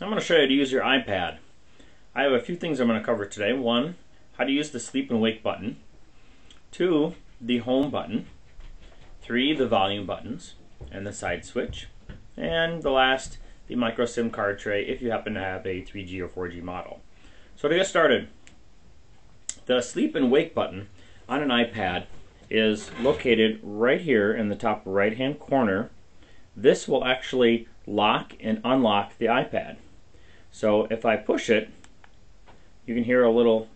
I'm going to show you how to use your iPad. I have a few things I'm going to cover today. One, how to use the sleep and wake button. Two, the home button. Three, the volume buttons and the side switch. And the last, the micro SIM card tray if you happen to have a 3G or 4G model. So to get started, the sleep and wake button on an iPad is located right here in the top right hand corner. This will actually lock and unlock the iPad. So if I push it, you can hear a little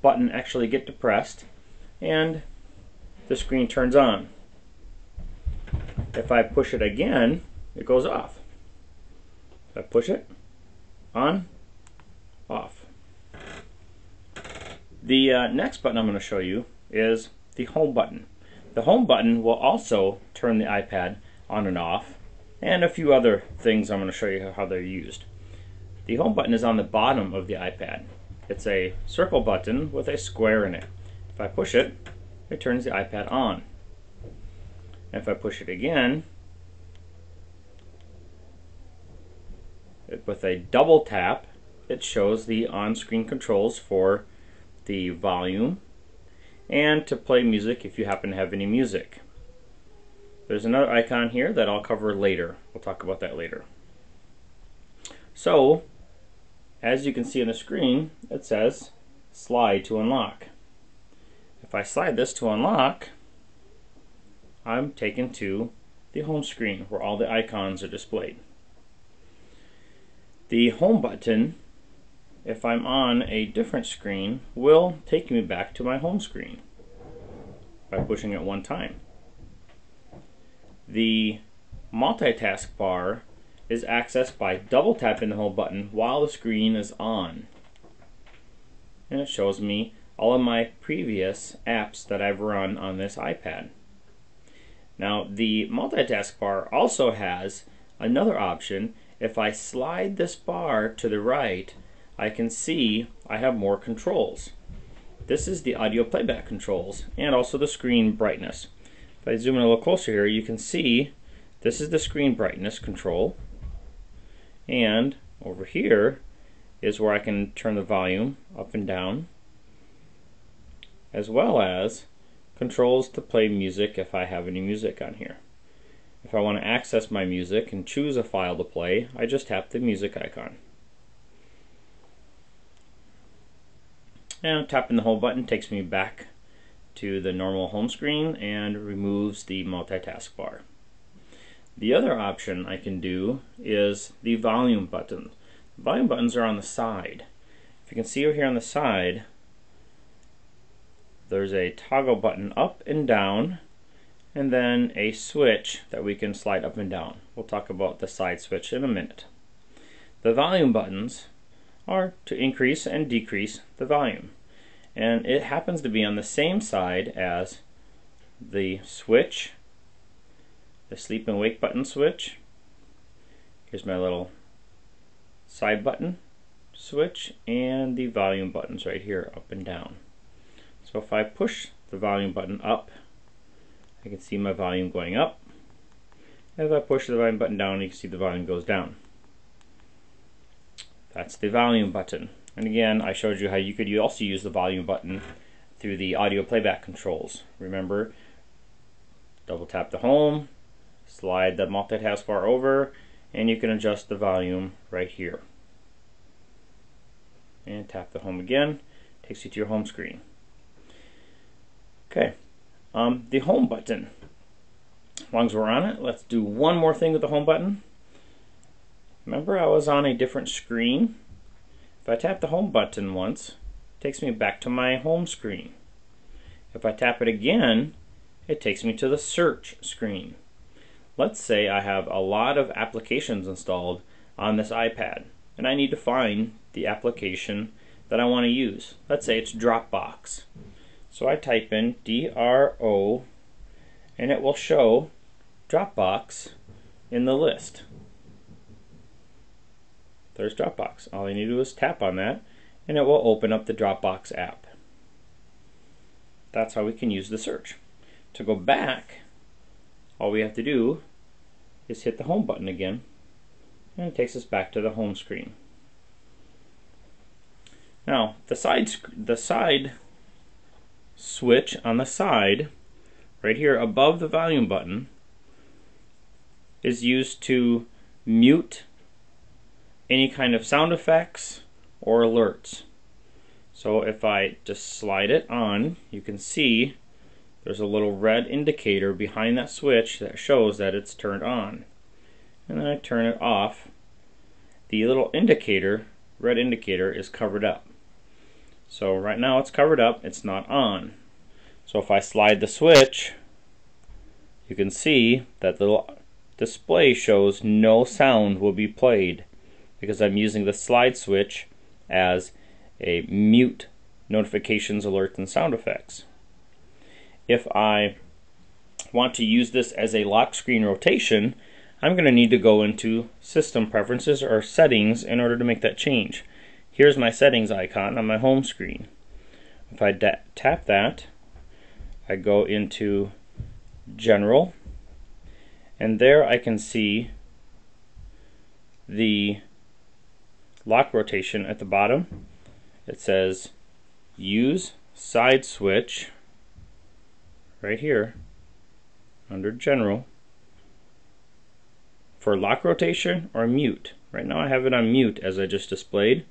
button actually get depressed and the screen turns on. If I push it again, it goes off. If I push it, on, off. The uh, next button I'm going to show you is the home button. The home button will also turn the iPad on and off and a few other things I'm going to show you how they're used. The home button is on the bottom of the iPad. It's a circle button with a square in it. If I push it, it turns the iPad on. And if I push it again, with a double tap, it shows the on-screen controls for the volume and to play music if you happen to have any music. There's another icon here that I'll cover later. We'll talk about that later. So, as you can see on the screen, it says slide to unlock. If I slide this to unlock, I'm taken to the home screen where all the icons are displayed. The home button, if I'm on a different screen, will take me back to my home screen by pushing it one time. The multitask bar is accessed by double tapping the home button while the screen is on. And it shows me all of my previous apps that I've run on this iPad. Now the multitask bar also has another option. If I slide this bar to the right, I can see I have more controls. This is the audio playback controls and also the screen brightness. If I zoom in a little closer here, you can see this is the screen brightness control. And over here is where I can turn the volume up and down, as well as controls to play music if I have any music on here. If I want to access my music and choose a file to play, I just tap the music icon. And tapping the home button takes me back to the normal home screen and removes the multitask bar. The other option I can do is the volume button. The volume buttons are on the side. If you can see over here on the side, there's a toggle button up and down and then a switch that we can slide up and down. We'll talk about the side switch in a minute. The volume buttons are to increase and decrease the volume and it happens to be on the same side as the switch the sleep and wake button switch. Here's my little side button switch and the volume buttons right here up and down. So if I push the volume button up I can see my volume going up. If I push the volume button down you can see the volume goes down. That's the volume button. And again, I showed you how you could also use the volume button through the audio playback controls. Remember, double tap the home, slide the multitask bar over, and you can adjust the volume right here. And tap the home again, takes you to your home screen. Okay, um, the home button. Long as we're on it, let's do one more thing with the home button. Remember I was on a different screen if I tap the home button once, it takes me back to my home screen. If I tap it again, it takes me to the search screen. Let's say I have a lot of applications installed on this iPad and I need to find the application that I want to use. Let's say it's Dropbox. So I type in D-R-O and it will show Dropbox in the list there's Dropbox. All you need to do is tap on that and it will open up the Dropbox app. That's how we can use the search. To go back, all we have to do is hit the home button again and it takes us back to the home screen. Now, the side, the side switch on the side, right here above the volume button, is used to mute any kind of sound effects or alerts. So if I just slide it on, you can see there's a little red indicator behind that switch that shows that it's turned on. And then I turn it off. The little indicator, red indicator, is covered up. So right now it's covered up, it's not on. So if I slide the switch, you can see that the display shows no sound will be played because I'm using the slide switch as a mute notifications, alerts, and sound effects. If I want to use this as a lock screen rotation, I'm going to need to go into system preferences or settings in order to make that change. Here's my settings icon on my home screen. If I tap that, I go into general and there I can see the lock rotation at the bottom. It says use side switch right here under general for lock rotation or mute. Right now I have it on mute as I just displayed.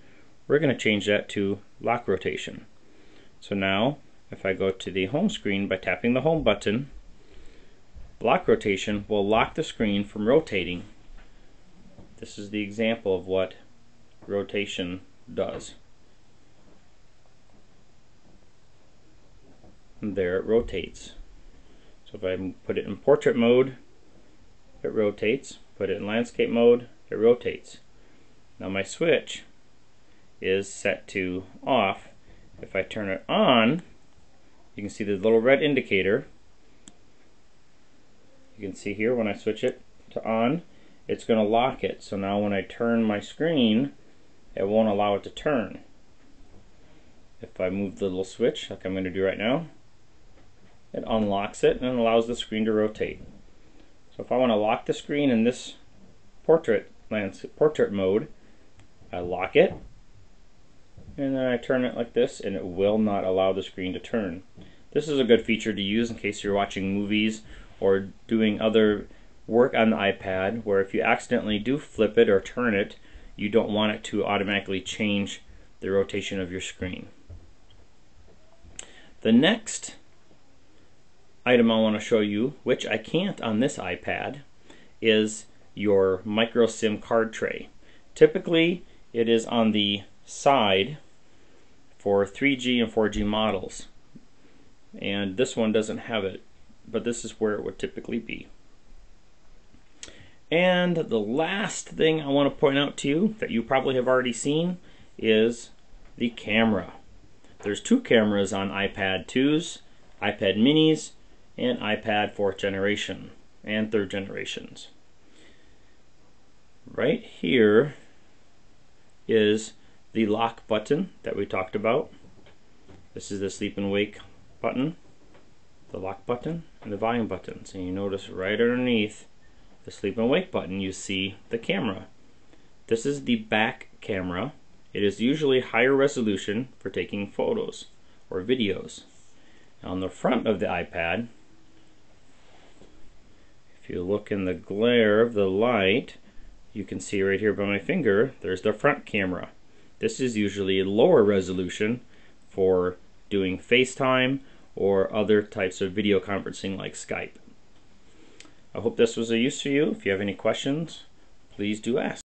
We're going to change that to lock rotation. So now if I go to the home screen by tapping the home button Lock rotation will lock the screen from rotating. This is the example of what rotation does. There it rotates. So if I put it in portrait mode, it rotates. Put it in landscape mode, it rotates. Now my switch is set to off. If I turn it on, you can see the little red indicator you can see here when I switch it to on, it's going to lock it. So now when I turn my screen, it won't allow it to turn. If I move the little switch, like I'm going to do right now, it unlocks it and allows the screen to rotate. So if I want to lock the screen in this portrait portrait mode, I lock it, and then I turn it like this, and it will not allow the screen to turn. This is a good feature to use in case you're watching movies or doing other work on the iPad where if you accidentally do flip it or turn it, you don't want it to automatically change the rotation of your screen. The next item I want to show you, which I can't on this iPad, is your micro SIM card tray. Typically, it is on the side for 3G and 4G models. And this one doesn't have it but this is where it would typically be. And the last thing I want to point out to you that you probably have already seen is the camera. There's two cameras on iPad 2s, iPad minis, and iPad 4th generation and 3rd generations. Right here is the lock button that we talked about. This is the sleep and wake button the lock button and the volume buttons. And you notice right underneath the sleep and wake button you see the camera. This is the back camera. It is usually higher resolution for taking photos or videos. On the front of the iPad, if you look in the glare of the light, you can see right here by my finger, there's the front camera. This is usually lower resolution for doing FaceTime or other types of video conferencing like Skype. I hope this was a use for you. If you have any questions, please do ask.